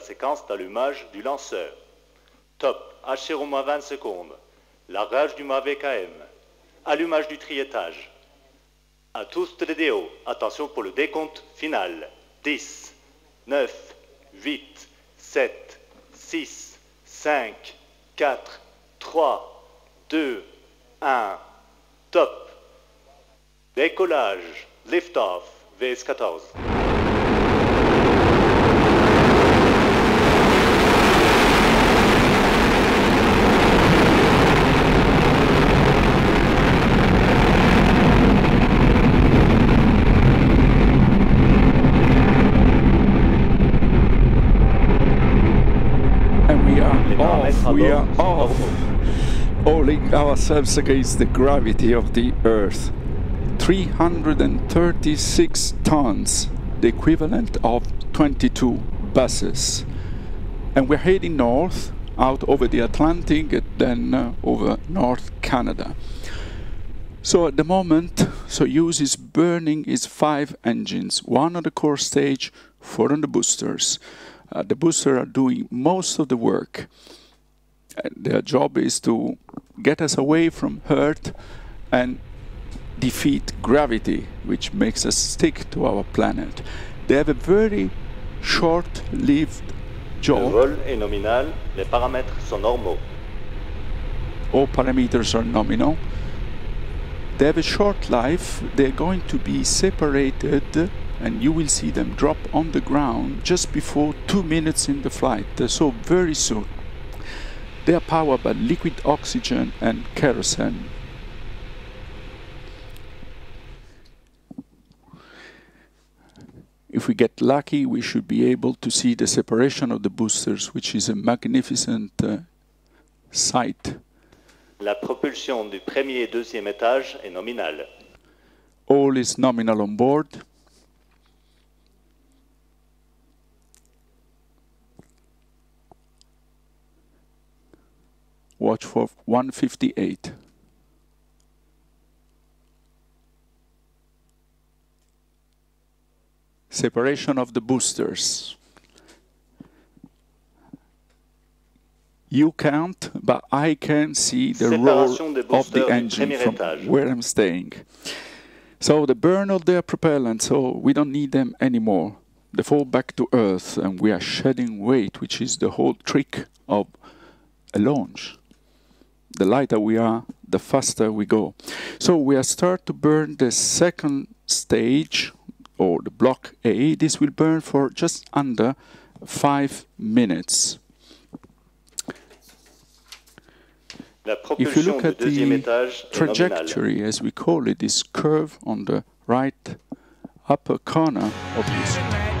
séquence d'allumage du lanceur. Top, HR au moins 20 secondes. Largage du mauvais KM. Allumage du triétage. À tous de DO, attention pour le décompte final. 10, 9, 8, 7, 6, 5, 4, 3, 2, 1. Top. Décollage. Lift-off. VS14. We are off, hauling ourselves against the gravity of the Earth. 336 tons, the equivalent of 22 buses. And we're heading north, out over the Atlantic, and then uh, over North Canada. So at the moment, Soyuz is burning its five engines, one on the core stage, four on the boosters. Uh, the boosters are doing most of the work. Their job is to get us away from Earth and defeat gravity, which makes us stick to our planet. They have a very short-lived Le job. vol est nominal, les paramètres sont normaux. all parameters are nominal. They have a short life, they're going to be separated and you will see them drop on the ground just before two minutes in the flight, so very soon. They are powered by liquid oxygen and kerosene. If we get lucky, we should be able to see the separation of the boosters, which is a magnificent uh, sight. La propulsion du premier et deuxième étage est nominale. all is nominal on board. Watch for 158. Separation of the boosters. You can't, but I can see the roar of the engine from étage. where I'm staying. So they burn all their propellant, so we don't need them anymore. They fall back to Earth, and we are shedding weight, which is the whole trick of a launch. The lighter we are, the faster we go. So we are start to burn the second stage, or the block A. This will burn for just under five minutes. If you look at the étage est nominale. trajectory, as we call it, this curve on the right upper corner of this